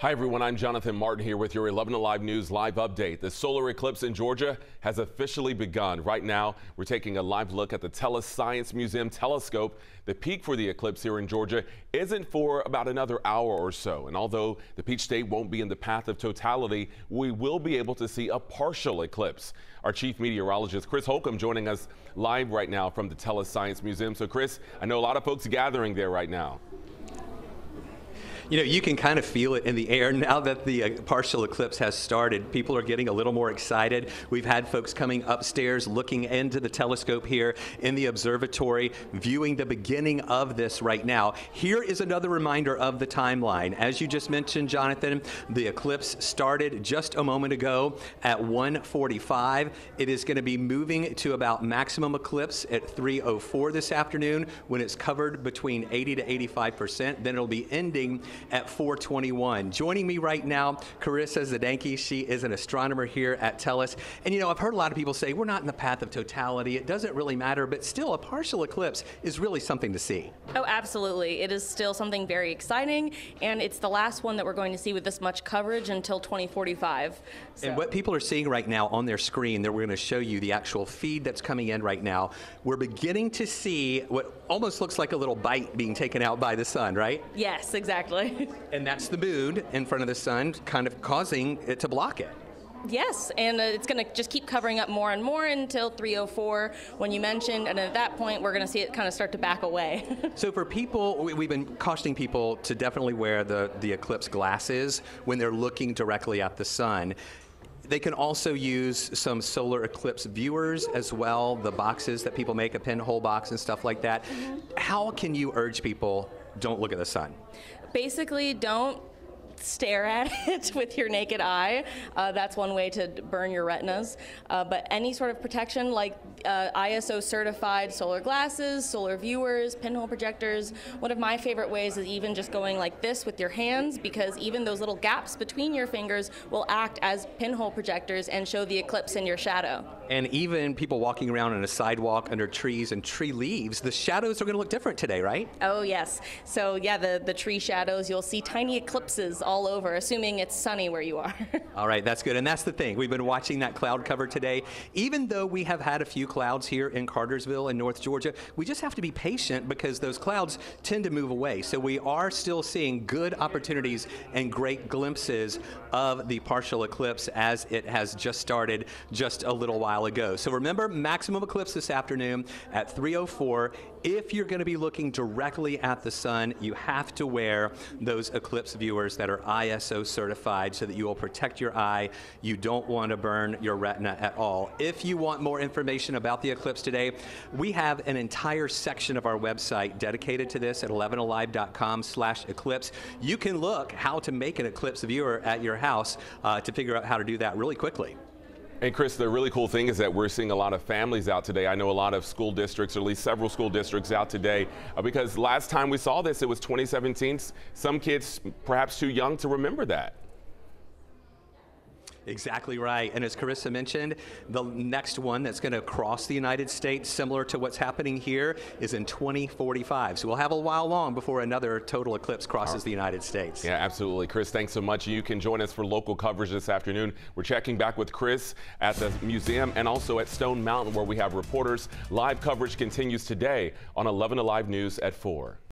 Hi, everyone. I'm Jonathan Martin here with your 11 Alive News live update. The solar eclipse in Georgia has officially begun. Right now, we're taking a live look at the Tellus Science Museum telescope. The peak for the eclipse here in Georgia isn't for about another hour or so. And although the Peach State won't be in the path of totality, we will be able to see a partial eclipse. Our chief meteorologist, Chris Holcomb, joining us live right now from the Tellus Science Museum. So, Chris, I know a lot of folks gathering there right now. You know, you can kind of feel it in the air now that the uh, partial eclipse has started. People are getting a little more excited. We've had folks coming upstairs looking into the telescope here in the observatory, viewing the beginning of this right now. Here is another reminder of the timeline. As you just mentioned, Jonathan, the eclipse started just a moment ago at 1:45. It is going to be moving to about maximum eclipse at 3:04 this afternoon when it's covered between 80 to 85 percent. Then it'll be ending at 421. Joining me right now, Carissa Zdanke. She is an astronomer here at Tellus. And you know, I've heard a lot of people say we're not in the path of totality. It doesn't really matter, but still, a partial eclipse is really something to see. Oh, absolutely. It is still something very exciting, and it's the last one that we're going to see with this much coverage until 2045. So. And what people are seeing right now on their screen, that we're going to show you the actual feed that's coming in right now. We're beginning to see what almost looks like a little bite being taken out by the sun, right? Yes, exactly. and that's the moon in front of the sun, kind of causing it to block it. Yes, and uh, it's going to just keep covering up more and more until 304 when you mentioned, and at that point we're going to see it kind of start to back away. so for people, we've been cautioning people to definitely wear the, the eclipse glasses when they're looking directly at the sun. They can also use some solar eclipse viewers as well, the boxes that people make, a pinhole box and stuff like that. Mm-hmm. How can you urge people don't look at the sun? Basically, don't stare at it with your naked eye. Uh, that's one way to burn your retinas. Uh, but any sort of protection like uh, ISO certified solar glasses, solar viewers, pinhole projectors. One of my favorite ways is even just going like this with your hands because even those little gaps between your fingers will act as pinhole projectors and show the eclipse in your shadow. And even people walking around on a sidewalk under trees and tree leaves, the shadows are going to look different today, right? Oh, yes. So, yeah, the, the tree shadows, you'll see tiny eclipses all over, assuming it's sunny where you are. all right, that's good. And that's the thing. We've been watching that cloud cover today. Even though we have had a few clouds here in Cartersville in North Georgia. We just have to be patient because those clouds tend to move away. So we are still seeing good opportunities and great glimpses of the partial eclipse as it has just started just a little while ago. So remember, maximum eclipse this afternoon at 304. If you're going to be looking directly at the sun, you have to wear those eclipse viewers that are ISO certified so that you will protect your eye. You don't want to burn your retina at all. If you want more information about the eclipse today, we have an entire section of our website dedicated to this at 11alive.com slash eclipse. You can look how to make an eclipse viewer at your house uh, to figure out how to do that really quickly. And Chris, the really cool thing is that we're seeing a lot of families out today. I know a lot of school districts, or at least several school districts out today, uh, because last time we saw this, it was 2017. Some kids perhaps too young to remember that. Exactly right. And as Carissa mentioned, the next one that's going to cross the United States, similar to what's happening here, is in 2045. So we'll have a while long before another total eclipse crosses right. the United States. Yeah, absolutely. Chris, thanks so much. You can join us for local coverage this afternoon. We're checking back with Chris at the museum and also at Stone Mountain, where we have reporters. Live coverage continues today on 11 Alive News at 4.